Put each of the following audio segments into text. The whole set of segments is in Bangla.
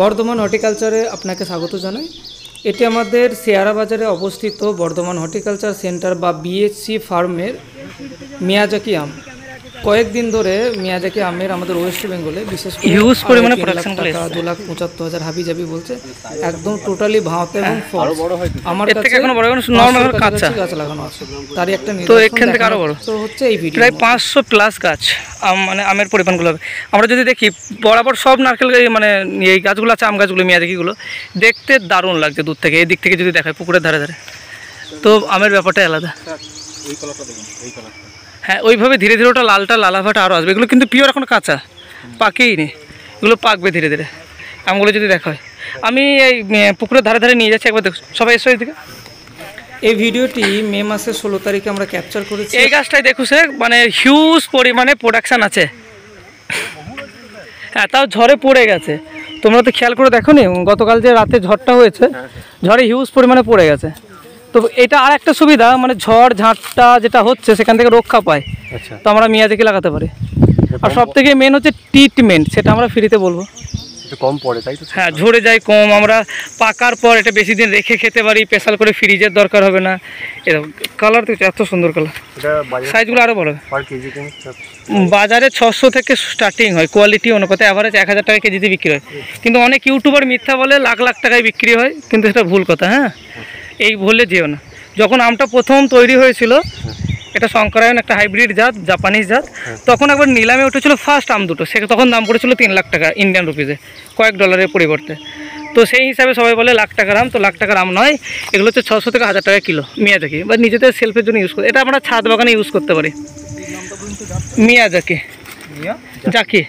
বর্ধমান হর্টিকালচারে আপনাকে স্বাগত জানাই। এটি আমাদের শেয়ারা বাজারে অবস্থিত বর্ধমান হর্টিকালচার সেন্টার বা বিএসসি ফার্মের মিয়াজাকি আম। কয়েকদিন ধরে মিয়াজাকি আমের আমাদের ওয়েস্ট বেঙ্গলে বিশেষ করে Huge পরিমাণে করে টাকা, দু লাখ পঁচাত্তর হাজার হাবি জাবি বলছে। একদম টোটালি ভাঁতে এবং ফল আমার হ্যাঁ, এর থেকে কাছে এখনও বড়, এখন কাছাকাছি কাঁচা। গাছ লাগানো আছে। তারই একটা তো এখান থেকে আরও বড়। তো হচ্ছে এই ভিডিও প্রায় পাঁচশো প্লাস গাছ আম মানে আমের পরিমাণগুলো হবে। আমরা যদি দেখি বরাবর সব নারকেল এই মানে এই গাছগুলো আছে আম গাছগুলো মিয়াদিকিগুলো দেখতে দারুণ লাগছে দূর থেকে। এই দিক থেকে যদি দেখায় পুকুরের ধারে ধারে। তো আমের ব্যাপারটা আলাদা। হ্যাঁ ওইভাবে ধীরে ধীরে ওটা লালটা লালাভাটা আরও আসবে। এগুলো কিন্তু পিওর এখন কাঁচা পাকেই নেই। এগুলো পাকবে ধীরে ধীরে। আমগুলো যদি দেখা হয়। আমি এই পুকুরের ধারে ধারে নিয়ে যাচ্ছি একবার দেখো। সবাই এসো এদিকে। এই ভিডিওটি মে মাসের ষোলো তারিখে আমরা ক্যাপচার করেছি। এই গাছটাই দেখো সে মানে হিউজ পরিমাণে প্রোডাকশান আছে। হ্যাঁ তাও ঝড়ে পড়ে গেছে। তোমরা তো খেয়াল করে দেখো নি গতকাল যে রাতে ঝড়টা হয়েছে ঝড়ে হিউজ পরিমাণে পড়ে গেছে। তো এটা আর একটা সুবিধা মানে ঝড় ঝাঁটটা যেটা হচ্ছে সেখান থেকে রক্ষা পায়। আচ্ছা। তো আমরা মেয়াদিকে লাগাতে পারি? আর সব থেকে মেন হচ্ছে ট্রিটমেন্ট সেটা আমরা ফ্রিতে বলব। কম পড়ে তাই তো? হ্যাঁ ঝরে যায় কম। আমরা পাকার পর এটা বেশি দিন রেখে খেতে পারি স্পেশাল করে ফ্রিজের দরকার হবে না। এরকম কালার তো এত সুন্দর কালার এটা সাইজগুলো আরও বড় পার কেজি কেমন বাজারে ছশো থেকে স্টার্টিং হয় কোয়ালিটি অনুপাতে অ্যাভারেজ এক হাজার টাকা কেজিতে বিক্রি হয়। কিন্তু অনেক ইউটিউবার মিথ্যা বলে লাখ লাখ টাকায় বিক্রি হয় কিন্তু সেটা ভুল কথা হ্যাঁ? এই ভুলে যেও না। যখন আমটা প্রথম তৈরি হয়েছিল এটা শঙ্করায়ন একটা হাইব্রিড জাত জাপানিজ জাত তখন একবার নিলামে উঠেছিল ফার্স্ট আম দুটো। সে তখন দাম পড়েছিল তিন লাখ টাকা ইন্ডিয়ান রুপিজে কয়েক ডলারের পরিবর্তে। তো সেই হিসাবে সবাই বলে লাখ টাকার আম তো লাখ টাকার আম নয় এগুলো হচ্ছে ছশো থেকে হাজার টাকা কিলো মিয়াজাকি। বা নিজেদের সেলফের জন্য ইউজ করি এটা আমরা ছাদ বাগানে ইউজ করতে পারি। মিয়াজাকি। জাকি।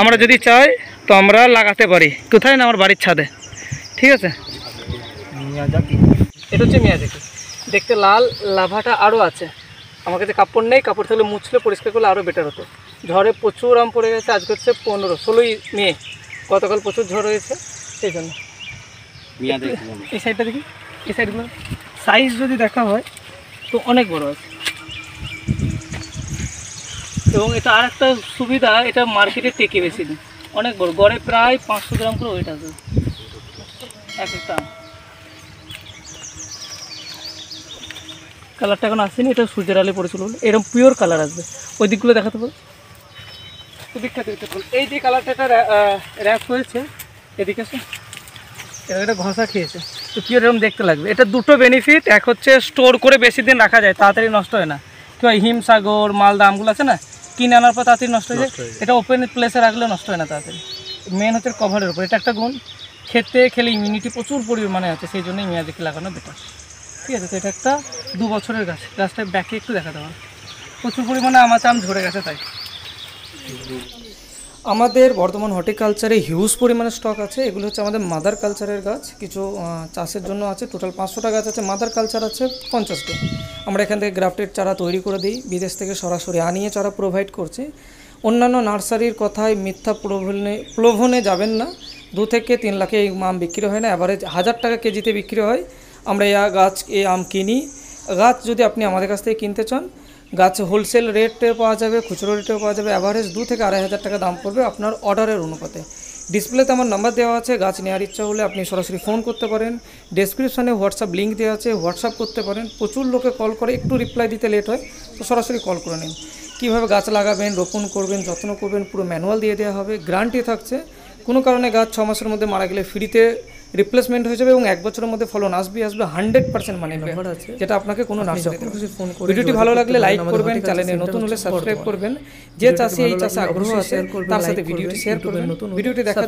আমরা যদি চাই তো আমরা লাগাতে পারি। কোথায় না আমার বাড়ির ছাদে। ঠিক আছে? এটা হচ্ছে মিয়াজাকি দেখতে লাল লাভাটা আরও আছে। আমার কাছে কাপড় নেই কাপড় থাকলে মুছলে পরিষ্কার করলে আরও বেটার হতো। ঝড়ে প্রচুর আম পড়ে গেছে আজকে হচ্ছে পনেরো ষোলোই মে। গতকাল প্রচুর ঝড় হয়েছে সেই জন্য। এই সাইডটা দেখি এই সাইডগুলো সাইজ যদি দেখা হয় তো অনেক বড় আছে। এবং এটা আর একটা সুবিধা এটা মার্কেটে টেকে বেশি দিন। অনেক বড় গড়ে প্রায় পাঁচশো গ্রাম করে ওয়েট আছে। এক একটা কালারটা এখন আসেনি এটা সূর্যের আলে পড়েছিল এরকম পিওর কালার আসবে। ওই দিকগুলো দেখাতে পারো বিখ্যাত বিখ্যাত এই যে কালারটা এটা র্যাপ হয়েছে এদিকে এটা একটা ঘষা খেয়েছে। তো পিওর এরকম দেখতে লাগবে? এটা দুটো বেনিফিট এক হচ্ছে স্টোর করে বেশি দিন রাখা যায় তাড়াতাড়ি নষ্ট হয় না। কি হয় হিমসাগর মালদা আমগুলো আছে না কিনে আনার পর তাড়াতাড়ি নষ্ট হয়ে যায়। এটা ওপেন প্লেসে রাখলে নষ্ট হয় না তাড়াতাড়ি। মেন হচ্ছে কভারের উপর। এটা একটা গুণ। খেতে খেলে ইমিউনিটি প্রচুর পরিমাণে আছে সেই জন্যই মেয়াদিকে লাগানো বেটার ঠিক আছে, তো এটা একটা দু বছরের গাছ। গাছটা ব্যাকে একটু দেখাতে পারো প্রচুর পরিমাণে আমার আম ঝরে গেছে তাই। আমাদের বর্তমান হর্টিকালচারে হিউজ পরিমাণে স্টক আছে। এগুলো হচ্ছে আমাদের মাদার কালচারের গাছ। কিছু চাষের জন্য আছে। টোটাল পাঁচশোটা গাছ আছে। মাদার কালচার আছে পঞ্চাশটা। আমরা এখান থেকে গ্রাফটেড চারা তৈরি করে দিই। বিদেশ থেকে সরাসরি আনিয়ে চারা প্রোভাইড করছি। অন্যান্য নার্সারির কথায় মিথ্যা প্রলোভনে প্রলোভনে যাবেন না। দু থেকে তিন লাখে এই আম বিক্রি হয় না। অ্যাভারেজ হাজার টাকা কেজিতে বিক্রি হয়। আমরা এই গাছ, এই আম কিনি। গাছ যদি আপনি আমাদের কাছ থেকে কিনতে চান, গাছ হোলসেল রেটে পাওয়া যাবে, খুচরো রেটেও পাওয়া যাবে। অ্যাভারেজ দু থেকে আড়াই হাজার টাকা দাম পড়বে আপনার অর্ডারের অনুপাতে। ডিসপ্লেতে আমার নাম্বার দেওয়া আছে, গাছ নেওয়ার ইচ্ছা হলে আপনি সরাসরি ফোন করতে পারেন। ডেসক্রিপশানে হোয়াটসঅ্যাপ লিঙ্ক দেওয়া আছে হোয়াটসঅ্যাপ করতে পারেন। প্রচুর লোকে কল করে, একটু রিপ্লাই দিতে লেট হয়, তো সরাসরি কল করে নিন। কীভাবে গাছ লাগাবেন, রোপণ করবেন, যত্ন করবেন, পুরো ম্যানুয়াল দিয়ে দেওয়া হবে গ্যারান্টি থাকছে। কোনো কারণে গাছ ছ মাসের মধ্যে মারা গেলে ফ্রিতে রিপ্লেসমেন্ট হয়ে যাবে এবং এক বছরের মধ্যে ফলন আসবে আসবে হান্ড্রেড পার্সেন্ট মানে যেটা আপনাকে কোনো নার্সারি ফোন করে ভিডিওটি ভালো লাগলে লাইক করবেন চ্যানেলে নতুন হলে সাবস্ক্রাইব করবেন। যে চাষি এই চাষে আগ্রহ আছে তার সাথে ভিডিওটি শেয়ার করবেন। ভিডিওটি দেখা